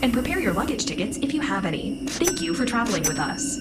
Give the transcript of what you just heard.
And prepare your luggage tickets if you have any. Thank you for traveling with us.